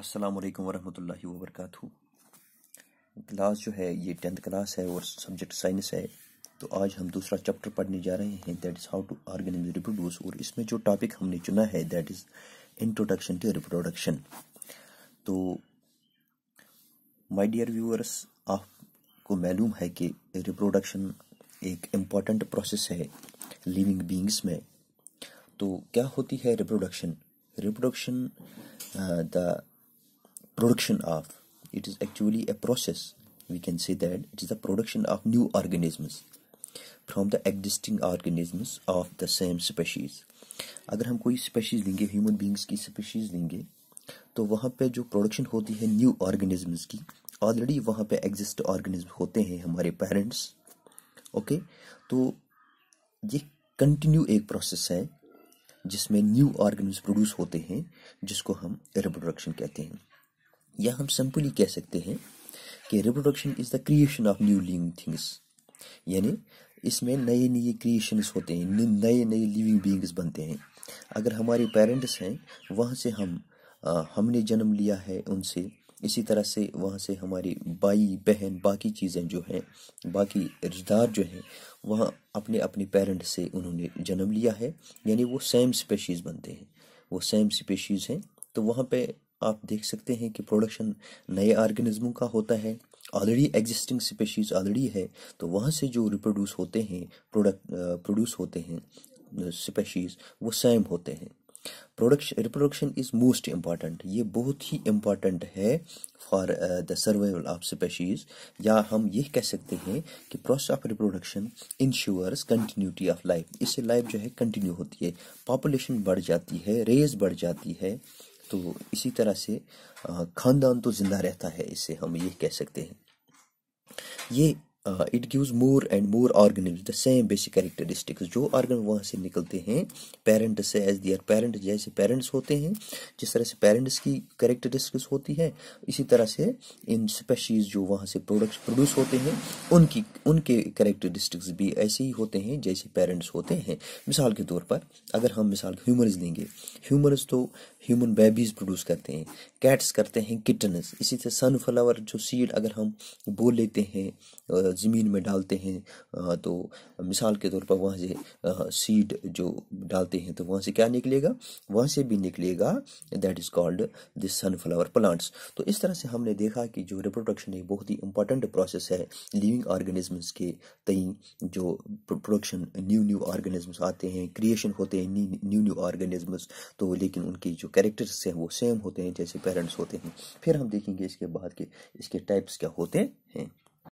अस्सलाम वालेकुम वरहमतुल्लाहि वबरकातुहू क्लास जो है, ये टेंथ क्लास है और सब्जेक्ट साइंस है। तो आज हम दूसरा चैप्टर पढ़ने जा रहे हैं that is how to organism reproduce और इसमें जो टॉपिक हमने चुना है that is introduction to reproduction तो माय डियर व्यूअर्स आपको मालूम है कि रिप्रोडक्शन एक इंपॉर्टेंट प्रोसेस है लिविंग बींग्स में। तो क्या होती है reproduction reproduction the production of, it is actually a process. We can say that it is the production of new organisms from the existing organisms of the same species. अगर हम कोई species लेंगे human beings की species लेंगे तो वहाँ पे जो प्रोडक्शन होती है न्यू ऑर्गेनिजम्स की ऑलरेडी वहाँ पे एग्जिस्ट ऑर्गेनिज्म होते हैं हमारे पेरेंट्स ओके तो ये कंटिन्यू एक प्रोसेस है जिसमें न्यू ऑर्गेनिज्म प्रोड्यूस होते हैं, जिसको हम रिप्रोडक्शन कहते हैं। या हम सिंपली कह सकते हैं कि reproduction is the creation of new living things यानी इसमें नए नए क्रिएशंस होते हैं नए नए लिविंग बींग्स बनते हैं। अगर हमारे पेरेंट्स हैं वहाँ से हम आ, हमने जन्म लिया है उनसे इसी तरह से वहाँ से हमारी भाई बहन बाकी चीज़ें जो हैं बाकी रिश्तेदार जो हैं वहाँ अपने अपने पेरेंट्स से उन्होंने जन्म लिया है। यानी वो सेम स्पेशीज़ बनते हैं। वो सेम स्पेशीज़ हैं तो वहाँ पे आप देख सकते हैं कि प्रोडक्शन नए ऑर्गेनिज्मों का होता है। ऑलरेडी एग्जिस्टिंग स्पेशीज ऑलरेडी है तो वहाँ से जो रिप्रोड्यूस होते हैं प्रोडक्ट प्रोड्यूस होते हैं स्पेशीज वो सेम होते हैं। Production reproduction is most important ये बहुत ही इंपॉर्टेंट है for the survival of species या हम ये कह सकते हैं कि process of reproduction ensures continuity of life इससे लाइफ जो है कंटिन्यू होती है। पॉपुलेशन बढ़ जाती है रेज बढ़ जाती है। तो इसी तरह से खानदान तो ज़िंदा रहता है इससे हम ये कह सकते हैं। ये it gives more and more organism the same basic characteristics जो ऑर्गन वहाँ से निकलते हैं पेरेंट से एज दियर पेरेंट जैसे पेरेंट्स होते हैं, जिस तरह से पेरेंट्स की कैरेक्टरिस्टिक्स होती है, इसी तरह से इन स्पेशीज जो वहाँ से प्रोडक्ट्स प्रोड्यूस होते हैं, उनकी, उनके कैरेक्टरिस्टिक्स भी ऐसे ही होते हैं, जैसे पेरेंट्स होते हैं। मिसाल के तौर पर, अगर हम मिसाल ह्यूमर्स लेंगे ह्यूमर्स तो ह्यूमन बेबीज प्रोड्यूस करते हैं कैट्स करते हैं किटनस इसी तरह सनफ्लावर जो सीड अगर हम बो लेते हैं ज़मीन में डालते हैं तो मिसाल के तौर पर वहाँ से सीड जो डालते हैं तो वहाँ से क्या निकलेगा? वहाँ से भी निकलेगा that is called this sunflower plants तो इस तरह से हमने देखा कि जो रिप्रोडक्शन एक बहुत ही इंपॉर्टेंट प्रोसेस है लिविंग ऑर्गेनिजम्स के तई जो प्रोडक्शन न्यू न्यू ऑर्गेनिजम्स आते हैं क्रिएशन होते हैं न्यू न्यू ऑर्गेनिजम्स तो लेकिन उनकी जो कैरेक्टर्स हैं वो सेम होते हैं जैसे पेरेंट्स होते हैं। फिर हम देखेंगे इसके बाद के, इसके टाइप्स क्या होते हैं।